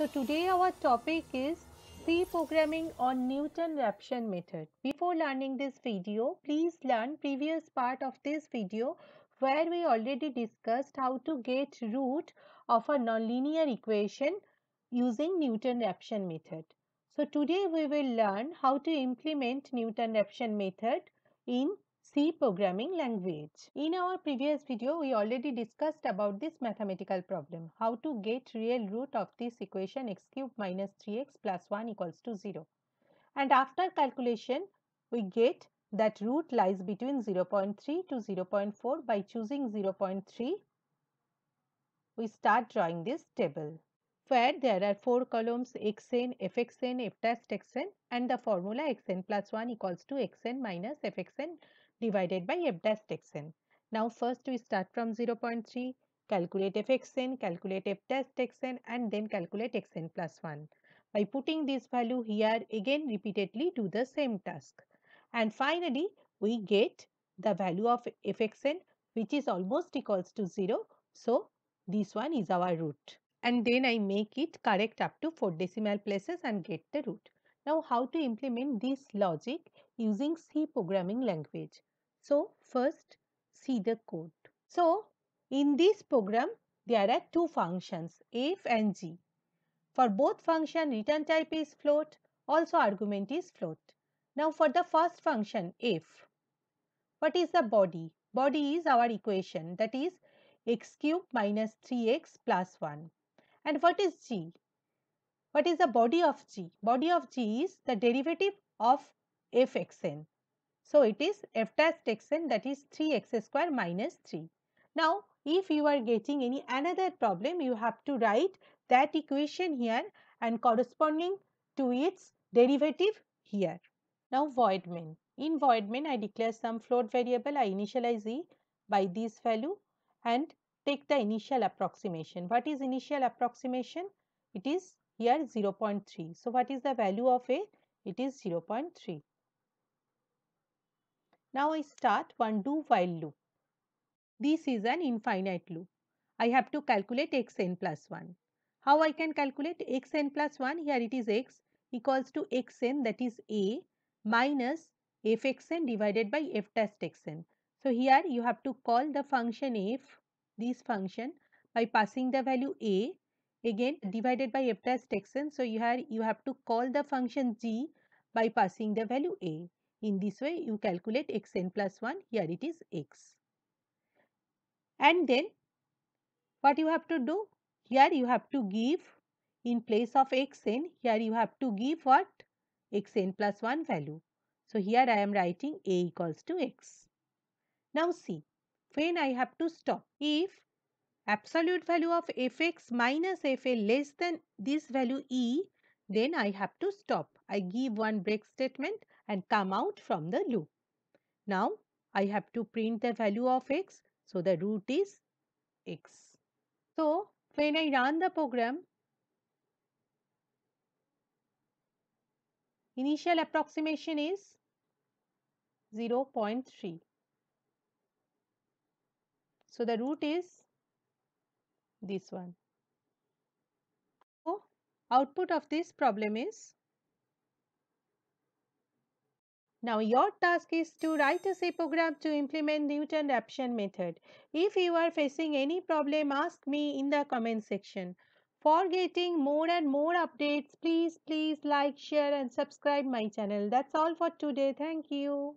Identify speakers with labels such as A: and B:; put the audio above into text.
A: So today our topic is C programming on Newton-Raphson method. Before learning this video, please learn previous part of this video where we already discussed how to get root of a nonlinear equation using Newton-Raphson method. So today we will learn how to implement Newton-Raphson method in C programming language. In our previous video, we already discussed about this mathematical problem, how to get real root of this equation x cube minus 3x plus 1 equals to 0. And after calculation, we get that root lies between 0.3 to 0.4 by choosing 0.3. We start drawing this table where there are four columns xn, fxn, f xn and the formula xn plus 1 equals to xn minus fxn divided by f dash xn. Now first we start from 0.3, calculate fxn, calculate f dash xn and then calculate xn plus 1. By putting this value here again repeatedly do the same task. And finally we get the value of fxn which is almost equals to 0. So this one is our root. And then I make it correct up to 4 decimal places and get the root. Now how to implement this logic using C programming language. So first see the code. So in this program there are two functions f and g. For both function return type is float also argument is float. Now for the first function f what is the body? Body is our equation that is x cube minus 3x plus 1. And what is g? What is the body of g? Body of g is the derivative of fxn. So it is f dash xn that is 3x square minus 3. Now if you are getting any another problem you have to write that equation here and corresponding to its derivative here. Now void main. In void main I declare some float variable I initialize e by this value and take the initial approximation. What is initial approximation? It is here 0.3. So what is the value of a? It is 0.3. Now I start one do while loop. This is an infinite loop. I have to calculate xn plus 1. How I can calculate xn plus 1? Here it is x equals to xn that is a minus fxn divided by f dash xn. So here you have to call the function f, this function by passing the value a again divided by f dash xn. So here you have to call the function g by passing the value a. In this way, you calculate xn plus 1. Here it is x. And then what you have to do? Here you have to give in place of xn, here you have to give what? xn plus 1 value. So here I am writing a equals to x. Now see, when I have to stop, if absolute value of fx minus fa less than this value e, then I have to stop. I give one break statement and come out from the loop. Now I have to print the value of x. So the root is x. So when I run the program, initial approximation is 0.3. So the root is this one. So output of this problem is Now your task is to write a C program to implement Newton-Raphson method. If you are facing any problem, ask me in the comment section. For getting more and more updates, please, please like, share and subscribe my channel. That's all for today. Thank you.